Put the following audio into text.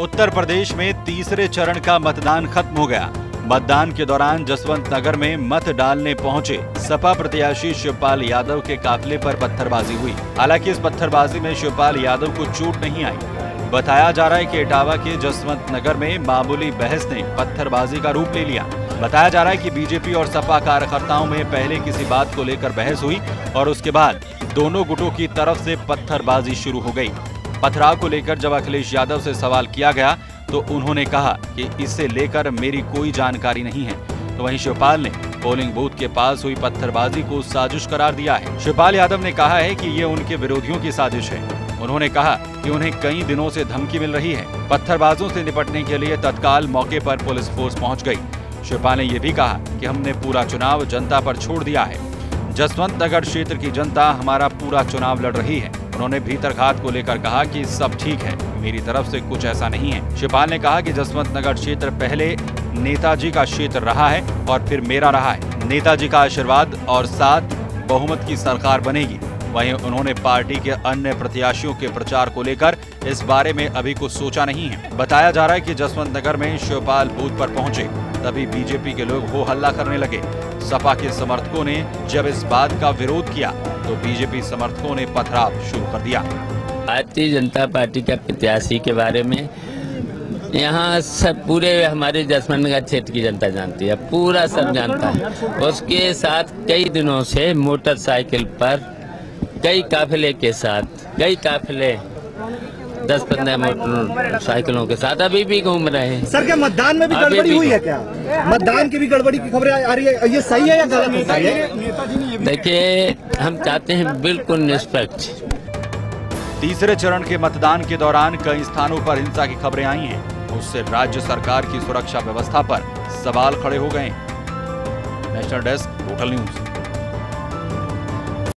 उत्तर प्रदेश में तीसरे चरण का मतदान खत्म हो गया। मतदान के दौरान जसवंत नगर में मत डालने पहुँचे सपा प्रत्याशी शिवपाल यादव के काफिले पर पत्थरबाजी हुई। हालाँकि इस पत्थरबाजी में शिवपाल यादव को चोट नहीं आई। बताया जा रहा है कि इटावा के जसवंत नगर में मामूली बहस ने पत्थरबाजी का रूप ले लिया। बताया जा रहा है कि बीजेपी और सपा कार्यकर्ताओं में पहले किसी बात को लेकर बहस हुई और उसके बाद दोनों गुटों की तरफ़ से पत्थरबाजी शुरू हो गई। पथराव को लेकर जब अखिलेश यादव से सवाल किया गया तो उन्होंने कहा कि इससे लेकर मेरी कोई जानकारी नहीं है। तो वहीं शिवपाल ने पोलिंग बूथ के पास हुई पत्थरबाजी को साजिश करार दिया है। शिवपाल यादव ने कहा है कि ये उनके विरोधियों की साजिश है। उन्होंने कहा कि उन्हें कई दिनों से धमकी मिल रही है। पत्थरबाजों से निपटने के लिए तत्काल मौके पर पुलिस फोर्स पहुँच गई। शिवपाल ने यह भी कहा कि हमने पूरा चुनाव जनता पर छोड़ दिया है। जसवंत नगर क्षेत्र की जनता हमारा पूरा चुनाव लड़ रही है। उन्होंने भीतरघात को लेकर कहा कि सब ठीक है, मेरी तरफ़ से कुछ ऐसा नहीं है। शिवपाल ने कहा कि जसवंत नगर क्षेत्र पहले नेताजी का क्षेत्र रहा है और फिर मेरा रहा है। नेताजी का आशीर्वाद और साथ बहुमत की सरकार बनेगी। वहीं उन्होंने पार्टी के अन्य प्रत्याशियों के प्रचार को लेकर इस बारे में अभी कुछ सोचा नहीं है। बताया जा रहा है कि जसवंत नगर में शिवपाल बूथ पर पहुँचे, तभी बीजेपी के लोग हो हल्ला करने लगे। सपा के समर्थकों ने जब इस बात का विरोध किया तो बीजेपी समर्थकों ने पथराव शुरू कर दिया। भारतीय जनता पार्टी का प्रत्याशी के बारे में यहाँ सब पूरे हमारे जसमनगर क्षेत्र की जनता जानती है, पूरा सब जानता है। उसके साथ कई दिनों से मोटरसाइकिल पर, कई काफिले के साथ, कई काफिले दस पंद्रह मोटर साइकिलों के साथ अभी भी घूम रहे हैं। सर क्या मतदान में भी गड़बड़ी हुई है क्या? मतदान की भी गड़बड़ी की खबरें आ रही है। ये सही है या गलत है? देखिए हम चाहते हैं बिल्कुल निष्पक्ष। तीसरे चरण के मतदान के दौरान कई स्थानों पर हिंसा की खबरें आई हैं। उससे राज्य सरकार की सुरक्षा व्यवस्था पर सवाल खड़े हो गए नेशनल डेस्क टोटल न्यूज़।